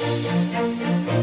Música